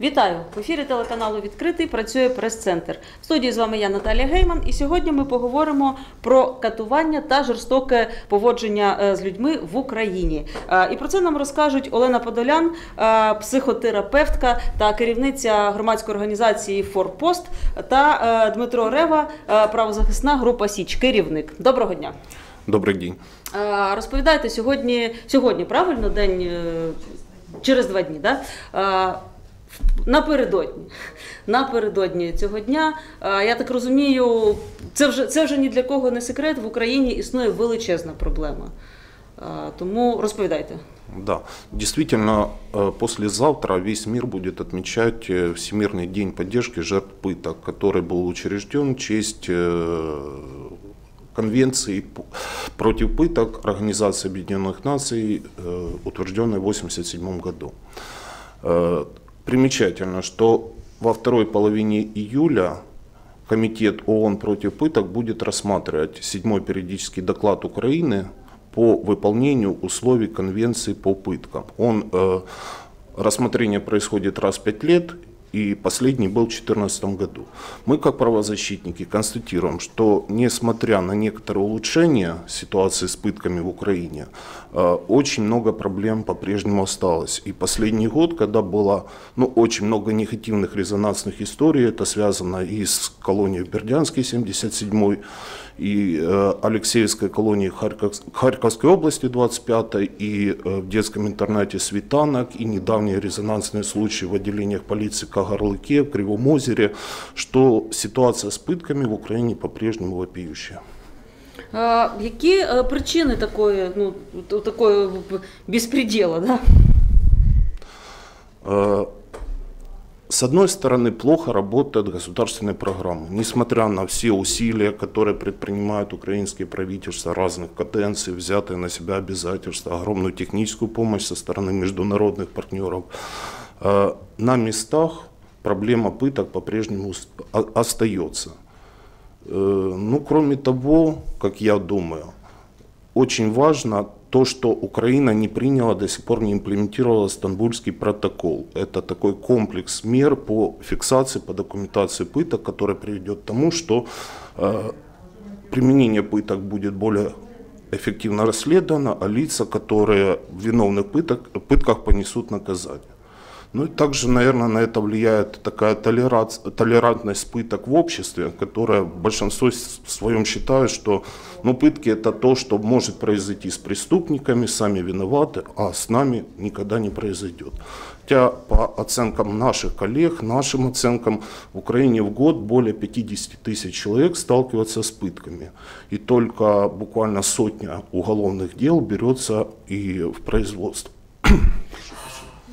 Вітаю! В ефірі телеканалу Відкритий працює прес-центр. В студії з вами я Наталія Гейман, і сьогодні ми поговоримо про катування та жорстоке поводження е, з людьми в Україні. Е, І про це нам розкажуть Олена Подолян, е, психотерапевтка та керівниця громадської організації Форпост, та Дмитро Рева, правозахисна група Січ, керівник. Доброго дня! Добрый день. Розповідайте сьогодні, сьогодні правильно день через два дні, да? Е, Напередодні. Напередодні цього дня, е, я так розумію, це вже, це вже ні для кого не секрет. В Україні існує величезна проблема. Е, Тому розповідайте. Да, действительно, э, послезавтра весь мир будет отмечать э, Всемирный день поддержки жертв пыток, который был учрежден в честь э, Конвенции п- против пыток Организации Объединенных Наций, э, утвержденной в 1987 году. Примечательно, что во второй половине июля Комитет ООН против пыток будет рассматривать седьмой периодический доклад Украины по выполнению условий Конвенции по пыткам. Он, э, рассмотрение происходит раз в пять лет, и последний был в 2014 году. Мы, как правозащитники, констатируем, что несмотря на некоторые улучшения ситуации с пытками в Украине, э, очень много проблем по-прежнему осталось. И последний год, когда было ну, очень много негативных резонансных историй, это связано и с колонией в Бердянске 77 и э, Алексеевской колонии Харьков- Харьковской области 25 и э, в детском интернате Светанок, и недавние резонансные случаи в отделениях полиции Кагарлыке, в Кривом озере, что ситуация с пытками в Украине по-прежнему вопиющая. Е, Які е, причини такої, ну, т- такої безпреділа? Да? Э, С одной стороны, плохо работают государственные программы. Несмотря на все усилия, которые предпринимают украинские правительства разных каденций, взятые на себя обязательства, огромную техническую помощь со стороны международных партнеров, э, на местах проблема пыток по-прежнему о- остается. Э, Ну, кроме того, как я думаю, очень важно то, что Украина не приняла, до сих пор не имплементировала Стамбульский протокол. Это такой комплекс мер по фиксации, по документации пыток, который приведет к тому, что э, применение пыток будет более эффективно расследовано, а лица, которые виновны в пыток, пытках, понесут наказание. Ну и также, наверное, на это влияет такая толерац- толерантность пыток в обществе, которая большинство в своем считает, что ну, пытки это то, что может произойти с преступниками, сами виноваты, а с нами никогда не произойдет. Хотя по оценкам наших коллег, нашим оценкам, в Украине в год более 50 тысяч человек сталкиваются с пытками. И только буквально сотня уголовных дел берется и в производство.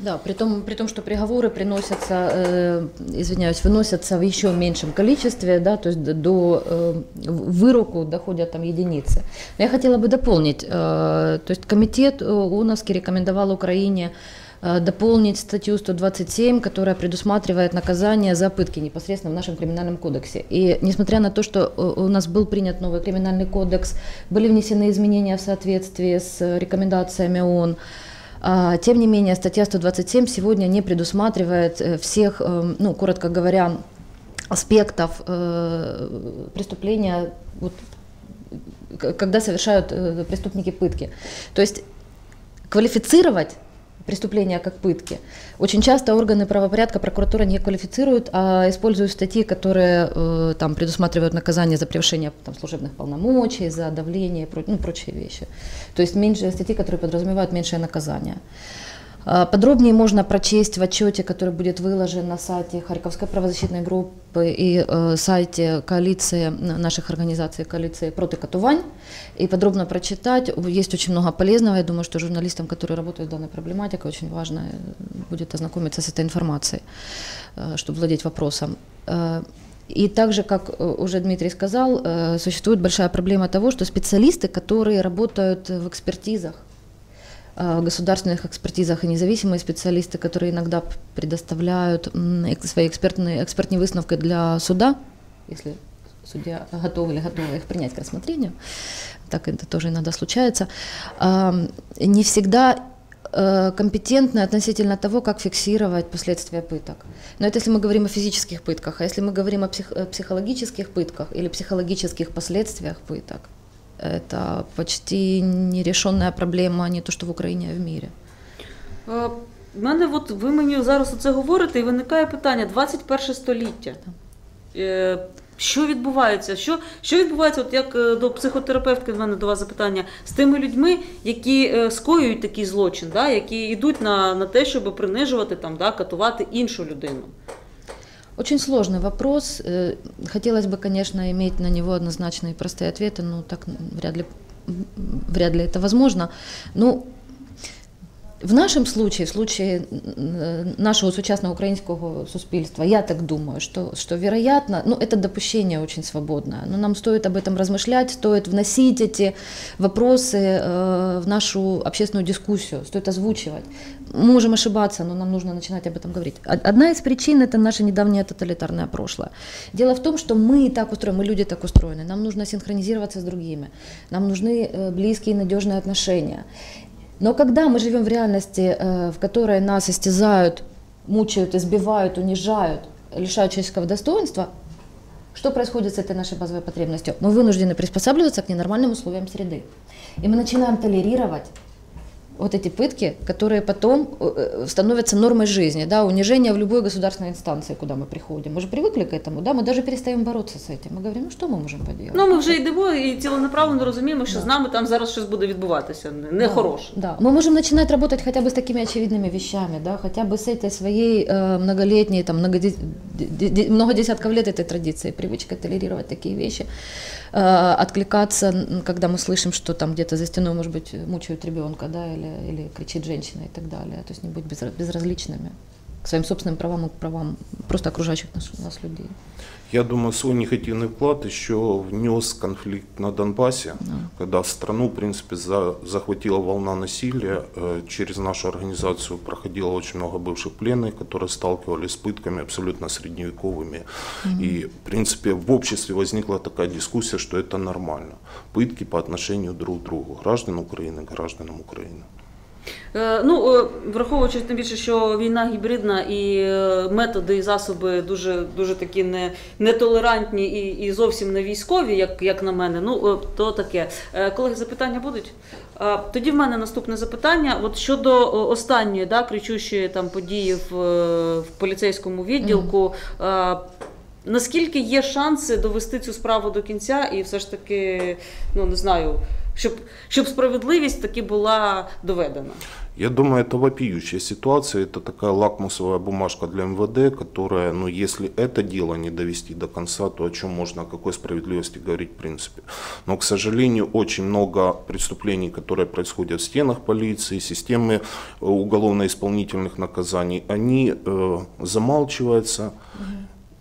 Да, при том, при том, что приговоры приносятся, э, извиняюсь, выносятся в еще меньшем количестве, да, то есть до- э, выроку доходят там единицы. Но я хотела бы дополнить, э, то есть комитет э, ООНовский рекомендовал Украине э, дополнить статью 127, которая предусматривает наказание за пытки непосредственно в нашем криминальном кодексе. И несмотря на то, что э, у нас был принят новый криминальный кодекс, были внесены изменения в соответствии с рекомендациями ООН, Тем не менее, статья 127 сегодня не предусматривает э, всех, э, ну, коротко говоря, аспектов э, преступления, вот, когда совершают преступники пытки. То есть квалифицировать преступления как пытки. Очень часто органы правопорядка, прокуратура не квалифицируют, а используют статьи, которые э, там предусматривают наказание за превышение там, служебных полномочий, за давление, ну, прочие вещи. То есть меньше статьи, которые подразумевают меньшее наказание. А, Подробнее можно прочесть в отчете, который будет выложен на сайте Харьковской правозащитной группы и э, сайте коалиции наших организаций коалиции «Проти катувань» и подробно прочитать. Есть очень много полезного. Я думаю, что журналистам, которые работают с данной проблематикой, очень важно э, будет ознакомиться с этой информацией, э, чтобы владеть вопросом. Э, И также, как э, уже Дмитрий сказал, существует большая проблема того, что специалисты, которые работают в экспертизах, государственных экспертизах и независимые специалисты, которые иногда предоставляют свои экспертные, экспертные выставки для суда, если судья готов или готова их принять к рассмотрению, так это тоже иногда случается, не всегда э, компетентны относительно того, как фиксировать последствия пыток. Но это если мы говорим о физических пытках, а если мы говорим о псих- э, психологических пытках или психологических последствиях пыток, это почти нерешенная проблема не то что в Украине, а в мире. Е, В мене, от ви мені зараз це говорите, і виникає питання: 21 століття. Е, Що відбувається? Що, що відбувається, от як е, до психотерапевтки в мене до вас запитання, з тими людьми, які е, скоюють такий злочин, да, які йдуть на, на те, щоб принижувати, там, да, катувати іншу людину? Очень сложный вопрос. Э, Хотелось бы, конечно, иметь на него однозначные и простые ответы, но так вряд ли, вряд ли это возможно. Ну, в нашем случае, в случае нашего сучасного украинского суспільства, я так думаю, что, что вероятно, ну, это допущение очень свободное, но нам стоит об этом размышлять, стоит вносить эти вопросы э, в нашу общественную дискуссию, стоит озвучивать. Можем ошибаться, но нам нужно начинать об этом говорить. Од- Одна из причин – это наше недавнее тоталитарное прошлое. Дело в том, что мы так устроены, мы люди так устроены, нам нужно синхронизироваться с другими, нам нужны э, близкие и надежные отношения. Но когда мы живем в реальности, э, в которой нас истязают, мучают, избивают, унижают, лишают человеческого достоинства, что происходит с этой нашей базовой потребностью? Мы вынуждены приспосабливаться к ненормальным условиям среды. И мы начинаем толерировать вот эти пытки, которые потом э, становятся нормой жизни, да, унижение в любой государственной инстанции, куда мы приходим. Мы же привыкли к этому, да, мы даже перестаем бороться с этим. Мы говорим, ну что мы можем поделать? Ну, ми вже йдемо і ціленаправленно розуміємо, що Да. з нами там зараз щось буде відбуватися, не- Да, нехороше. Да, мы можем начинать работать хотя бы с такими очевидными вещами, да, хотя бы с этой своей э, многолетней, там, многоде- де- де- много десятков лет этой традиции, привычкой толерировать такие вещи, э, откликаться, когда мы слышим, что там где-то за стеной, может быть, мучают ребенка, да, или, или кричит женщина и так далее, то есть не быть безра- безразличными к своим собственным правам и к правам просто окружающих нас, нас людей. Я думаю, свой негативный вклад еще внес конфликт на Донбассе, Да. когда страну, в принципе, за- захватила волна насилия. Э, Через нашу организацию проходило очень много бывших пленных, которые сталкивались с пытками абсолютно средневековыми. И, в принципе, в обществе возникла такая дискуссия, что это нормально. Пытки по отношению друг к другу, граждан Украины к гражданам Украины. Е, Ну, е, враховуючи тим більше, що війна гібридна і е, методи і засоби дуже, дуже такі не, нетолерантні і, і зовсім не військові, як, як на мене, ну то таке. Колеги, запитання будуть? Тоді в мене наступне запитання. От щодо останньої да, кричущої там події в, в поліцейському відділку. е, Наскільки є шанси довести цю справу до кінця і все ж таки, ну не знаю, щоб, щоб справедливість таки була доведена? Я думаю, это вопиющая ситуация, это такая лакмусовая бумажка для МВД, которая, ну, если это дело не довести до конца, то о чем можно, о какой справедливости говорить в принципе. Но, к сожалению, очень много преступлений, которые происходят в стенах полиции, системы э, уголовно-исполнительных наказаний, они э, замалчиваются,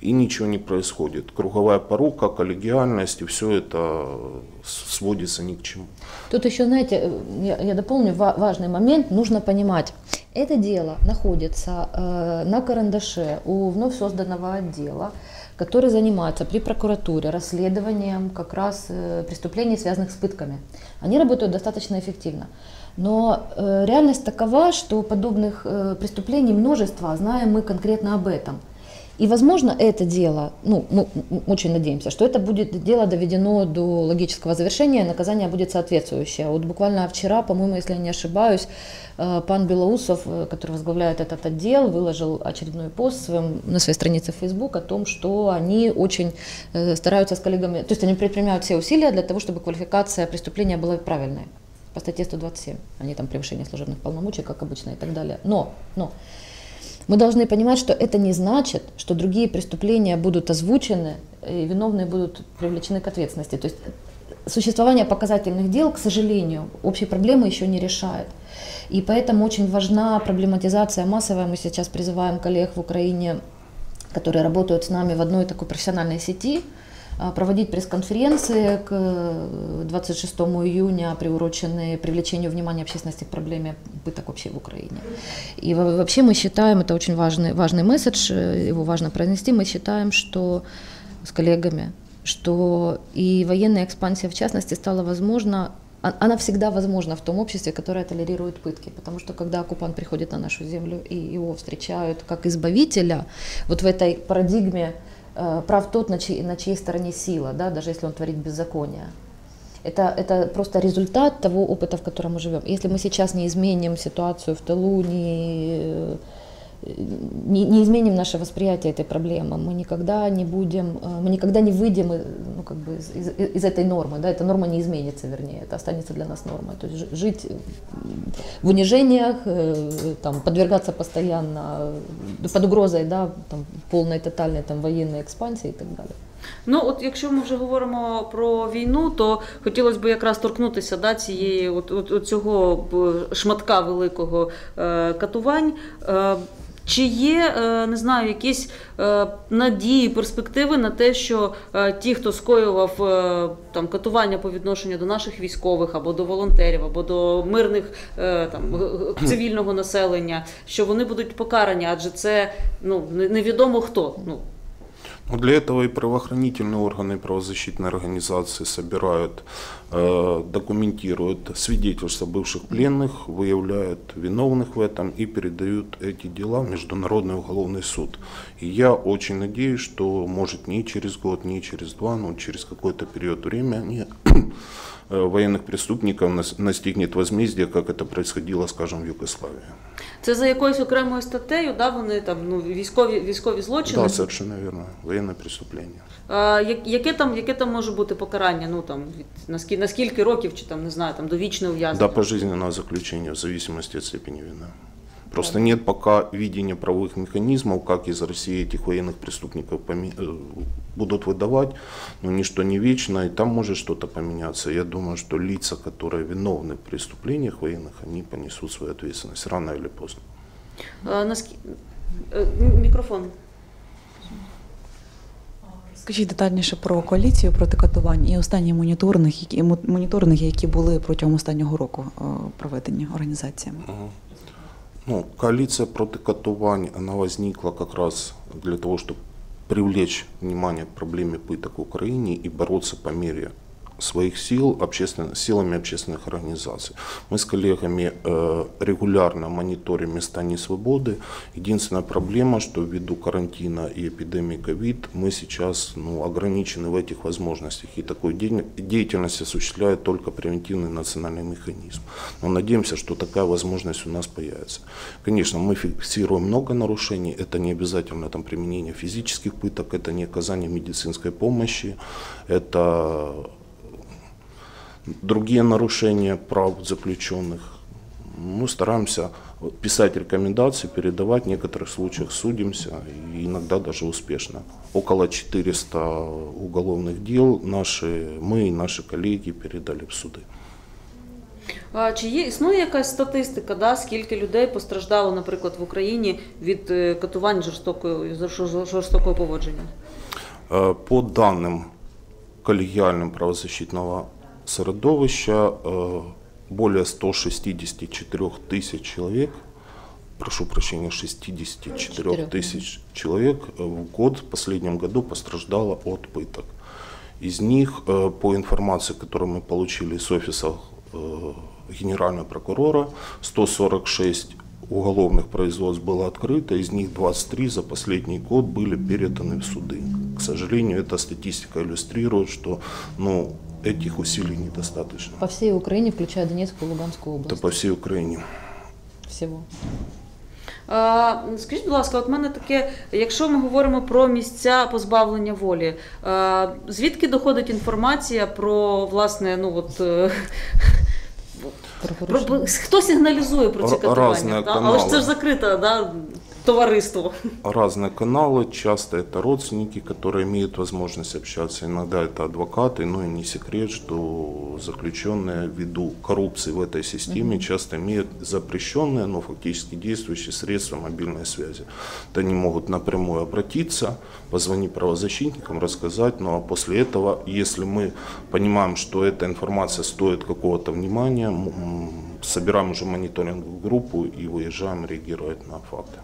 и ничего не происходит. Круговая порука, коллегиальность, и все это э, сводится ни к чему. Тут еще, знаете, я, я дополню ва- важный момент. Нужно понимать, это дело находится э, на карандаше у вновь созданного отдела, который занимается при прокуратуре расследованием как раз э, преступлений, связанных с пытками. Они работают достаточно эффективно. Но э, реальность такова, что подобных э, преступлений множество, а знаем мы конкретно об этом. И, возможно, это дело, ну, мы очень надеемся, что это будет дело доведено до логического завершения, наказание будет соответствующее. Вот буквально вчера, по-моему, если я не ошибаюсь, э, пан Белоусов, э, который возглавляет этот отдел, выложил очередной пост в своем- на своей странице Facebook о том, что они очень э, стараются с коллегами, то есть они предпринимают все усилия для того, чтобы квалификация преступления была правильной по статье 127, а не там превышение служебных полномочий, как обычно, и так далее. Но, но мы должны понимать, что это не значит, что другие преступления будут озвучены и виновные будут привлечены к ответственности. То есть существование показательных дел, к сожалению, общей проблемы еще не решает. И поэтому очень важна проблематизация массовая. Мы сейчас призываем коллег в Украине, которые работают с нами в одной такой профессиональной сети, проводить пресс-конференции к э, 26 июня, приуроченные привлечению внимания общественности к проблеме пыток вообще в Украине. И во- вообще мы считаем, это очень важный, важный месседж, э, его важно произнести, мы считаем, что с коллегами, что и военная экспансия в частности стала возможна а- она всегда возможна в том обществе, которое толерирует пытки. Потому что когда оккупант приходит на нашу землю и его встречают как избавителя, вот в этой парадигме э, прав тот, на, чьей, на чьей стороне сила, да, даже если он творит беззаконие. Это, это просто результат того опыта, в котором мы живем. Если мы сейчас не изменим ситуацию в тылу, не, э, не, не изменим наше восприятие этой проблемы, мы никогда не будем, э, мы никогда не выйдем э, ну, как бы из, из, из этой нормы, да, эта норма не изменится, вернее, это останется для нас нормой. То есть жи- жить э, в унижениях, э, там, подвергаться постоянно э, под угрозой, да, там, полной, тотальной там, военной экспансии и так далее. Ну, от якщо ми вже говоримо про війну, то хотілося б якраз торкнутися да, цієї от, от, от цього б, шматка великого е, катувань. Е, чи є, е, не знаю, якісь е, надії, перспективи на те, що е, ті, хто скоював е, там катування по відношенню до наших військових або до волонтерів, або до мирних е, там г- г- цивільного населення, що вони будуть покарані, адже це ну не- невідомо хто. Ну Ну, для этого и правоохранительные органы, и правозащитные организации собирают, э, документируют свидетельства бывших пленных, выявляют виновных в этом и передают эти дела в Международный уголовный суд. И я очень надеюсь, что может не через год, не через два, но через какой-то период времени э, военных преступников нас- настигнет возмездие, как это происходило, скажем, в Югославии. Це за якоюсь окремою статтею, да, вони там ну військові військові злочини. Да, совершенно верно. Военное преступление. А, я- яке там яке там може бути покарання? Ну там від наскільки наскільки років чи там не знаю, там довічне До ув'язнення? пожизненного заключения в зависимости от степени вины. Просто нет пока видения правовых механизмов, как из России этих военных преступников поме- э, будут выдавать, но ничто не вечно, и там может что-то поменяться. Я думаю, что лица, которые виновны в преступлениях военных, они понесут свою ответственность рано или поздно. А, наскільки мікрофон. Скажіть детальніше про коаліцію проти катувань і останні моніторинги, які моніторинги, які були протягом останнього року е, проведені організаціями. Ну, коалиция против катувань, она возникла как раз для того, чтобы привлечь внимание к проблеме пыток в Украине и бороться по мере своих сил общественно, силами общественных организаций. Мы с коллегами э, регулярно мониторим места несвободы. Единственная проблема, что ввиду карантина и эпидемии ковид мы сейчас ну, ограничены в этих возможностях. И такую деятель- деятельность осуществляет только превентивный национальный механизм. Но надеемся, что такая возможность у нас появится. Конечно, мы фиксируем много нарушений. Это не обязательно там, применение физических пыток, это не оказание медицинской помощи, это другие нарушения прав заключенных. Мы стараемся писать рекомендации, передавать, в некоторых случаях судимся, и иногда даже успешно. Около 400 уголовных дел наши, мы и наши коллеги передали в суды. А чи є існує якась статистика, да, скільки людей постраждало, наприклад, в Україні від е, катувань жорстокою жор- жорстокого поводження? Э, По данным коллегиальным правозащитного средовища, э, более 164 тысяч человек, прошу прощения, 64 Четырех, тысяч человек э, в год, в последнем году постраждало от пыток. Из них, э, по информации, которую мы получили из офиса генерального прокурора, 146 уголовных производств было открыто, из них 23 за последний год были переданы в суды. К сожалению, эта статистика иллюстрирует, что ну, этих усилий недостаточно. По всей Украине, включая Донецкую и Луганскую Это область. по всей Украине. Всего. Скажіть, будь ласка, от мене таке, якщо ми говоримо про місця позбавлення волі, звідки доходить інформація про власне, ну от е, Про про, хто сигналізує про ці катування? да? Але ж це ж закрите да, товариство. разные каналы, часто это родственники, которые имеют возможность общаться, иногда это адвокаты, но и не секрет, что заключенные ввиду коррупции в этой системе часто имеют запрещенные, но фактически действующие средства мобильной связи. То они могут напрямую обратиться, позвонить правозащитникам, рассказать, ну а после этого, если мы понимаем, что эта информация стоит какого-то внимания, собираем уже мониторинговую группу и выезжаем реагировать на факты.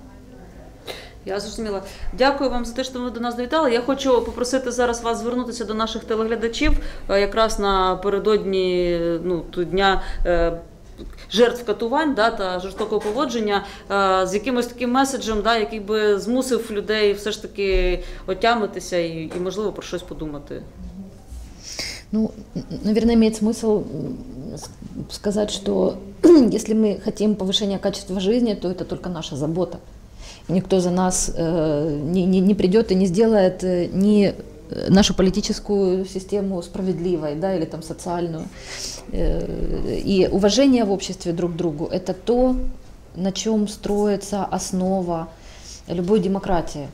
Я зрозуміла. Дякую вам за те, що ви до нас завітали. Я хочу попросити зараз вас звернутися до наших телеглядачів е, якраз напередодні е, ну, тут дня. е, Жертв катувань да, та жорстокого поводження е, з якимось таким меседжем, да, який би змусив людей все ж таки отямитися і, і можливо про щось подумати. Ну, н- наверное, имеет смысл м, с- сказать, что если мы хотим повышения качества жизни, то это только наша забота. Никто за нас э, не, не, не придет и не сделает э, ни э, нашу политическую систему справедливой, да, или там социальную. И уважение в обществе друг к другу – это то, на чем строится основа любой демократии.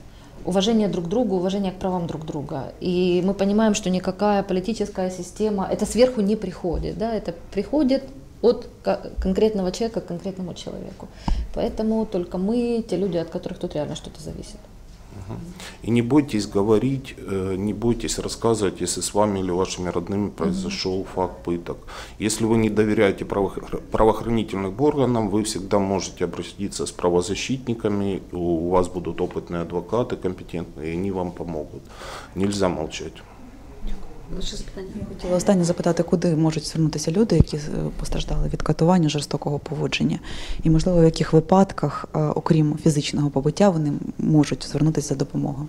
Уважение друг к другу, уважение к правам друг друга. И мы понимаем, что никакая политическая система, это сверху не приходит, да, это приходит от ко- конкретного человека к конкретному человеку. Поэтому только мы, те люди, от которых тут реально что-то зависит. И не бойтесь говорить, э, не бойтесь рассказывать, если с вами или вашими родными произошел факт пыток. Если вы не доверяете правоохр- правоохранительным органам, вы всегда можете обратиться с правозащитниками, у вас будут опытные адвокаты компетентные, и они вам помогут. Нельзя молчать. Лише запитання. Хотіла останнє запитати, куди можуть звернутися люди, які е, постраждали від катування, жорстокого поводження, і можливо в яких випадках, е, окрім фізичного побиття, вони можуть звернутися за допомогою.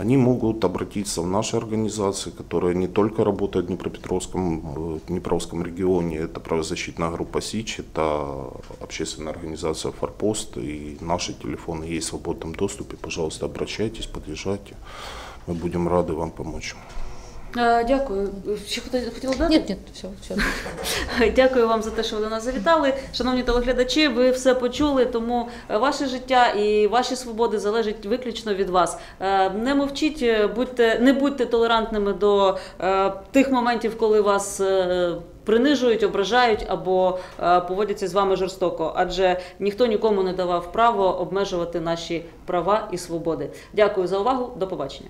Они могут обратиться в наши организации, которые не только работают в Днепропетровском, э, Днепровском регионе, это правозащитная группа СИЧ, это общественная организация «Форпост», и наши телефоны есть в свободном доступе. Пожалуйста, обращайтесь, подъезжайте. Мы будем рады вам помочь. Дякую. Ще хотіла додати? Нет, нет, все, все. Дякую вам за те, що ви до нас завітали. Шановні телеглядачі, ви все почули, тому е, ваше життя і ваші свободи залежать виключно від вас. Е, Не мовчіть, е, будьте, не будьте толерантними до тих моментів, коли вас. Принижують, ображають або е, поводяться з вами жорстоко, адже ніхто нікому не давав право обмежувати наші права і свободи. Дякую за увагу. До побачення.